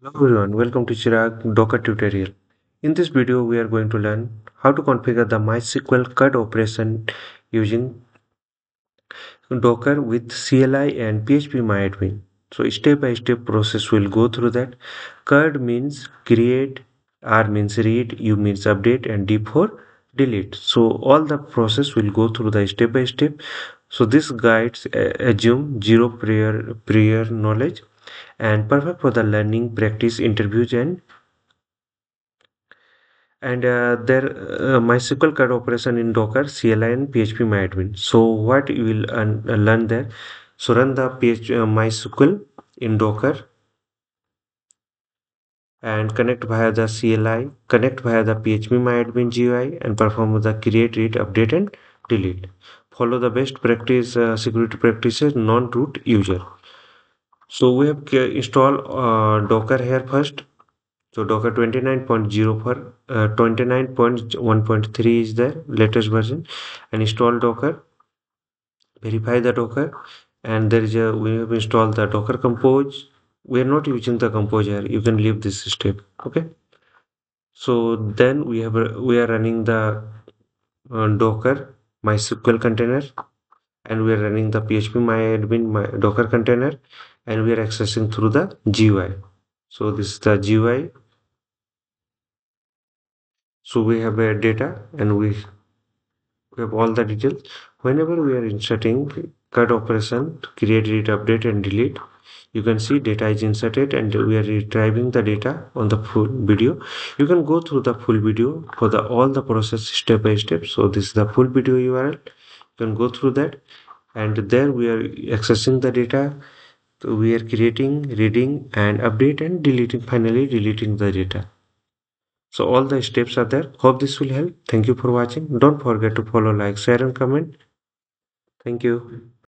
Hello everyone, welcome to Chirag Docker tutorial. In this video, we are going to learn how to configure the MySQL CRUD operation using Docker with CLI and phpMyAdmin. So step by step process will go through that. CRUD means create, R means read, U means update and D for delete. So all the process will go through the step by step. So this guides uh, assume zero prior prior knowledge and perfect for the learning practice interviews and and uh, there uh, MySQL CRUD operation in Docker, CLI and phpMyAdmin. So what you will uh, learn there? So run the PH, uh, MySQL in Docker and connect via the CLI, connect via the phpMyAdmin GUI and perform the create, read, update and delete. Follow the best practice uh, security practices non-root user. So we have installed uh, Docker here first. So Docker 29.0 for uh, 29.1.3 is the latest version and install Docker. Verify the Docker and there is a we have installed the Docker Compose. We are not using the Compose here. You can leave this step. Okay. So then we have we are running the uh, Docker MySQL container and we are running the phpMyAdmin my Docker container and we are accessing through the GUI. So this is the GUI. So we have a data and we, we have all the details. Whenever we are inserting CRUD operation, create, read, update and delete, you can see data is inserted and we are retrieving the data on the full video. You can go through the full video for the all the process step by step. So this is the full video URL. Can go through that. And there we are accessing the data. So we are creating reading and update and deleting finally deleting the data. So all the steps are there. Hope this will help. Thank you for watching. Don't forget to follow like share and comment. Thank you